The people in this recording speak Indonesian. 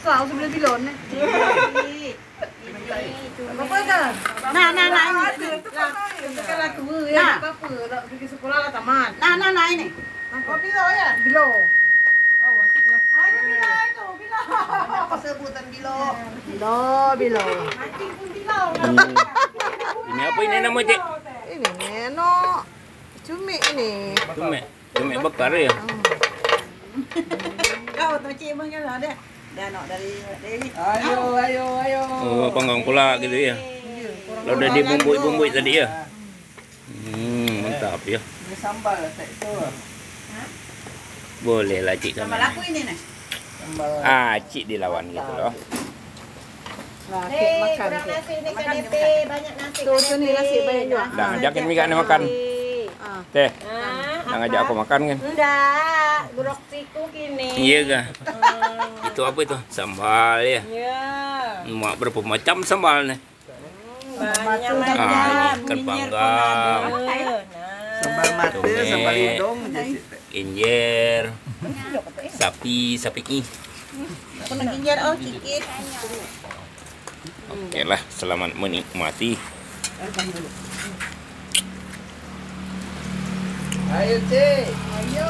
Kau sebelah bilon ni. Apa kan? Nah, nah, nah ini. Kan aku ya apa nak pergi sekolah lah tamat. Nah, nah, nah ini. Oh bilo ya? Bilo. Apa sebutan bilo? Bilo, bilo. Hmm. Ini apa ini nama cik? Ini neno. Cumi ini. Tumek. Tumek bakar ya. Kau tu cik bang ada. Dah nak dari Dewi. Ayo, ayo, ayo. Oh, panggang pula gitu ya. Kalau udah dibumbui-bumbui tadi ya. Hmm, mantap ya. Ini sambal tak itu. Boleh lah cik Sama sama. laku ini nih. Sambal. Ah, cik dilawan gitu loh. Nah, makan kurang nasi ni Makan KDP, banyak nasi Tuh, tuh nih nasi banyak juga. Dah ngajakin Mika nih makan. Ah. Teh, Ah, dah ngajak aku makan kan? Enggak, gurok siku kini. Iya kah? Itu apa itu? Sambal ya. Ya, Mak berapa macam sambalnya? banyak Ah, ikan panggang, Nah, Sambal mata, Tumek. sambal hidung jadi. injer, sapi, sapi ih. Aku nak ginjar oh. Oke lah, selamat menikmati. Ayo cik. Ayo.